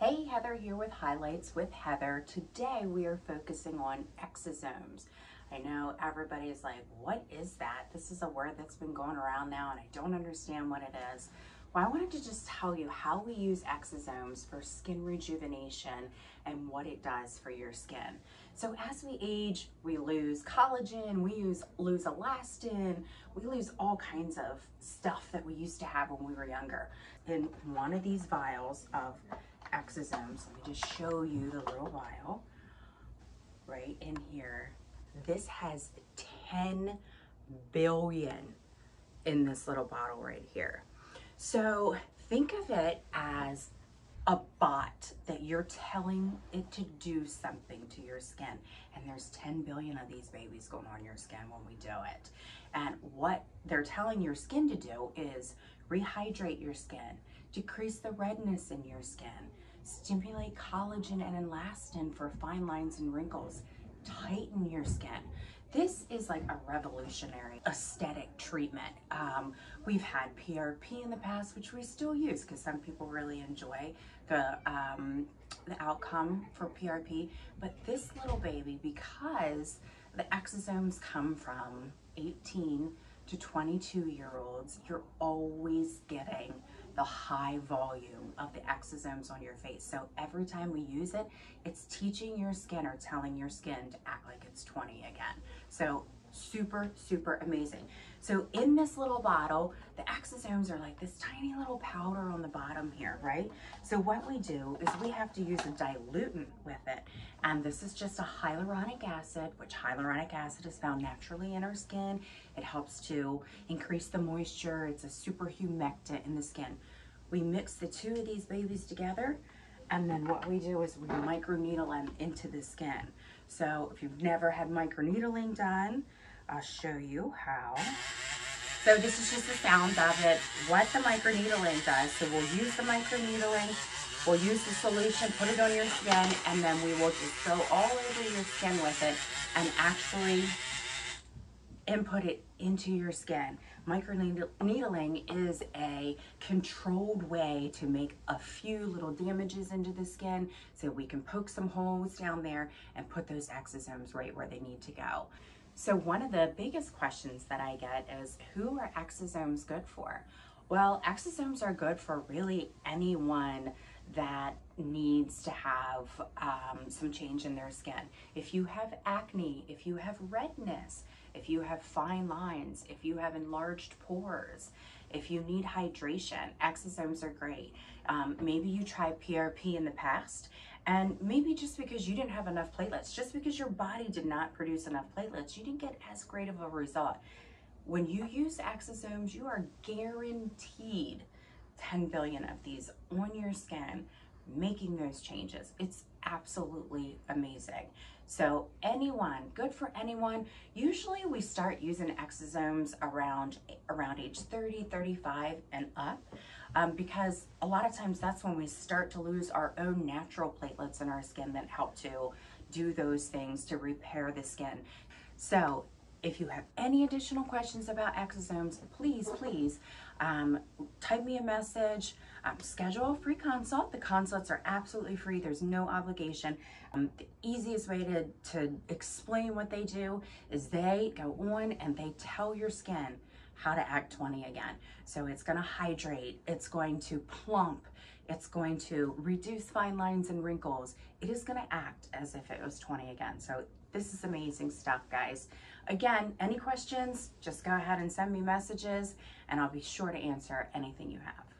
Hey, Heather here with Highlights with Heather. Today we are focusing on exosomes. I know everybody is like, what is that? This is a word that's been going around now and I don't understand what it is. Well, I wanted to just tell you how we use exosomes for skin rejuvenation and what it does for your skin. So as we age, we lose collagen, we use, lose elastin, we lose all kinds of stuff that we used to have when we were younger. In one of these vials of exosomes, let me just show you the little vial right in here. This has 10 billion in this little bottle right here. So think of it as a bot that you're telling it to do something to your skin. And there's 10 billion of these babies going on your skin when we do it. And what they're telling your skin to do is rehydrate your skin, decrease the redness in your skin, stimulate collagen and elastin for fine lines and wrinkles, tighten your skin. This is like a revolutionary aesthetic treatment. Um, we've had PRP in the past, which we still use because some people really enjoy the, um, the outcome for PRP. But this little baby, because the exosomes come from 18 to 22 year olds, you're always getting the high volume of the exosomes on your face. So every time we use it, it's teaching your skin or telling your skin to act like it's 20 again. So super, super amazing. So in this little bottle, the exosomes are like this tiny little powder on the bottom here, right? So what we do is we have to use a dilutant with it. And this is just a hyaluronic acid, which hyaluronic acid is found naturally in our skin. It helps to increase the moisture. It's a super humectant in the skin. We mix the two of these babies together and then what we do is we microneedle them into the skin. So if you've never had microneedling done, I'll show you how. So this is just the sound of it, what the microneedling does. So we'll use the microneedling, we'll use the solution, put it on your skin, and then we will just go all over your skin with it and actually input it into your skin. Microneedling is a controlled way to make a few little damages into the skin so we can poke some holes down there and put those exosomes right where they need to go. So one of the biggest questions that I get is who are exosomes good for? Well, exosomes are good for really anyone that needs to have um, some change in their skin. If you have acne, if you have redness, if you have fine lines, if you have enlarged pores, if you need hydration, exosomes are great. Um, maybe you tried PRP in the past and maybe just because you didn't have enough platelets, just because your body did not produce enough platelets, you didn't get as great of a result. When you use exosomes, you are guaranteed 10 billion of these on your skin, making those changes. It's absolutely amazing. So anyone, good for anyone. Usually we start using exosomes around, around age 30, 35 and up um, because a lot of times that's when we start to lose our own natural platelets in our skin that help to do those things to repair the skin. So if you have any additional questions about exosomes, please, please um, type me a message, um, schedule a free consult. The consults are absolutely free. There's no obligation. Um, the easiest way to, to explain what they do is they go on and they tell your skin how to act 20 again. So it's gonna hydrate, it's going to plump, it's going to reduce fine lines and wrinkles. It is gonna act as if it was 20 again. So this is amazing stuff, guys. Again, any questions, just go ahead and send me messages and I'll be sure to answer anything you have.